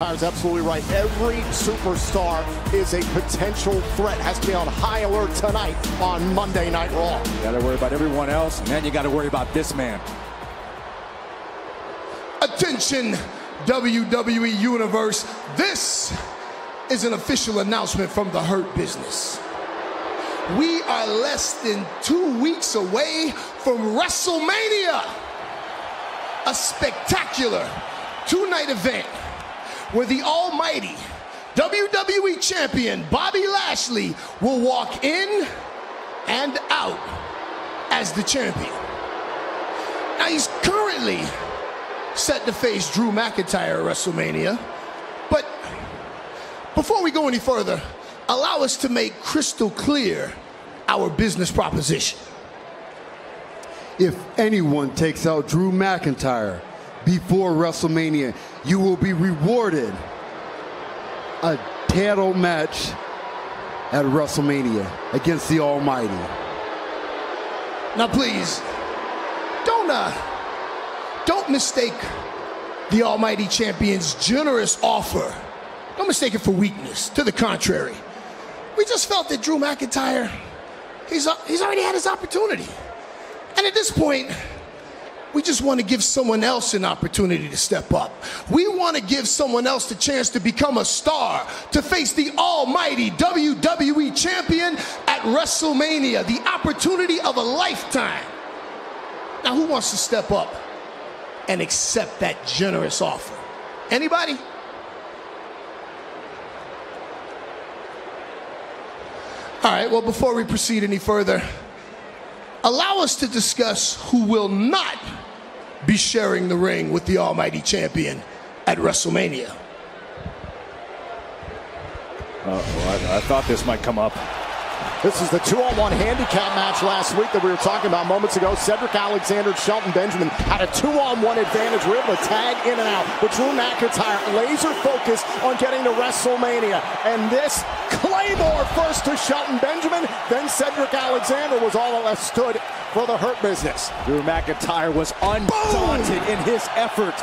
is absolutely right. Every superstar is a potential threat. Has to be on high alert tonight on Monday Night Raw. You got to worry about everyone else, and then you got to worry about this man. Attention, WWE Universe. This is an official announcement from the Hurt Business. We are less than two weeks away from WrestleMania, a spectacular two night event where the almighty WWE Champion Bobby Lashley will walk in and out as the champion. Now he's currently set to face Drew McIntyre at WrestleMania, but before we go any further, allow us to make crystal clear our business proposition. If anyone takes out Drew McIntyre before WrestleMania, you will be rewarded a title match at WrestleMania against the Almighty. Now, please, don't uh, don't mistake the Almighty Champion's generous offer. Don't mistake it for weakness. To the contrary, we just felt that Drew McIntyre, he's uh, he's already had his opportunity, and at this point. We just want to give someone else an opportunity to step up. We want to give someone else the chance to become a star, to face the almighty WWE champion at WrestleMania, the opportunity of a lifetime. Now, who wants to step up and accept that generous offer? Anybody? All right, well, before we proceed any further, allow us to discuss who will not be sharing the ring with the Almighty Champion at WrestleMania. Uh, well, I, I thought this might come up. This is the two-on-one handicap match last week that we were talking about moments ago. Cedric Alexander and Shelton Benjamin had a two-on-one advantage. We were able to tag in and out. But Drew McIntyre laser focused on getting to WrestleMania. And this Claymore first to Shelton Benjamin, then Cedric Alexander was all that stood for the Hurt Business. Drew McIntyre was undaunted Boom! in his effort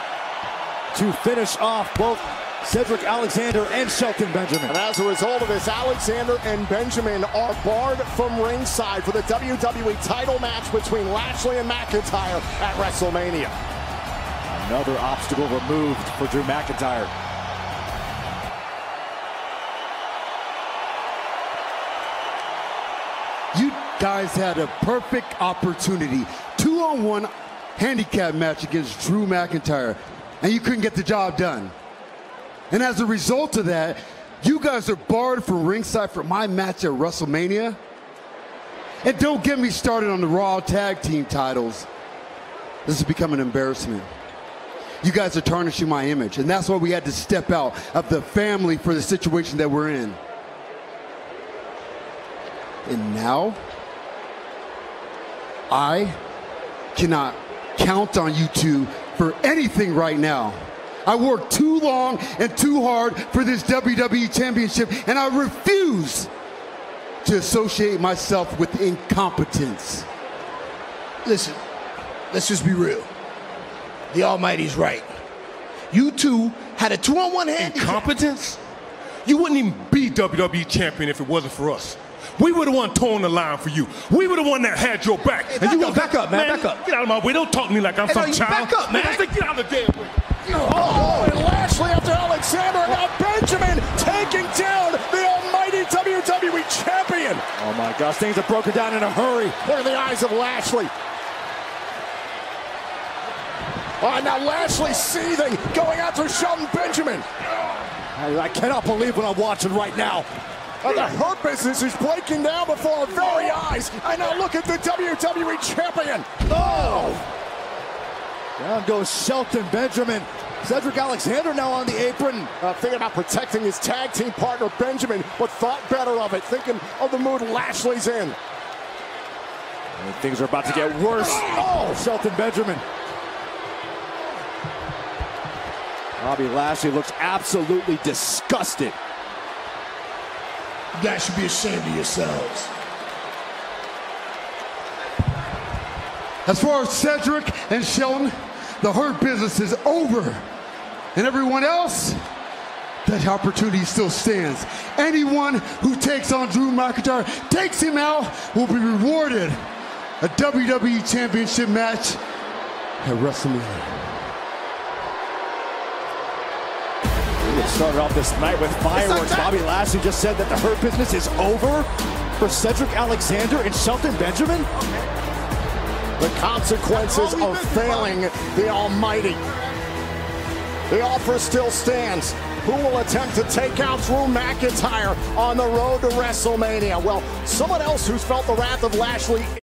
to finish off both Cedric Alexander and Shelton Benjamin. And as a result of this, Alexander and Benjamin are barred from ringside for the WWE title match between Lashley and McIntyre at WrestleMania. Another obstacle removed for Drew McIntyre. You guys had a perfect opportunity. Two on one handicap match against Drew McIntyre, and you couldn't get the job done. And as a result of that, you guys are barred from ringside for my match at WrestleMania. And don't get me started on the Raw Tag Team titles. This has become an embarrassment. You guys are tarnishing my image, and that's why we had to step out of the family for the situation that we're in. And now, I cannot count on you two for anything right now. I worked too long and too hard for this WWE Championship, and I refuse to associate myself with incompetence. Listen, let's just be real. The Almighty's right. You two had a two-on-one hand. Incompetence? You wouldn't even be WWE champion if it wasn't for us. We were the one towing the line for you. We were the one that had your back. Hey, and you up, back up, man, man, back up. Get out of my way. Don't talk to me like I'm hey, some no, child. Back up, man. man. Get out of the damn way. Oh, and Lashley after Alexander, and now Benjamin taking down the almighty WWE Champion. Oh my gosh, things have broken down in a hurry. Look at the eyes of Lashley. Oh, now Lashley seething, going after Shelton Benjamin. I, I cannot believe what I'm watching right now. Oh, the Hurt Business is breaking down before our very eyes. And now look at the WWE Champion. Oh! Down goes Shelton Benjamin. Cedric Alexander now on the apron. Uh, thinking about protecting his tag team partner, Benjamin, but thought better of it. Thinking of the mood Lashley's in. And things are about to get worse. Oh, Shelton Benjamin. Bobby Lashley looks absolutely disgusted. You guys should be ashamed of yourselves. As far as Cedric and Shelton, the Hurt Business is over. And everyone else, that opportunity still stands. Anyone who takes on Drew McIntyre, takes him out, will be rewarded a WWE Championship match at WrestleMania. We started off this night with fireworks. Bobby Lashley just said that the Hurt Business is over for Cedric Alexander and Shelton Benjamin. The consequences of failing the Almighty. The offer still stands. Who will attempt to take out Drew McIntyre on the road to WrestleMania? Well, someone else who's felt the wrath of Lashley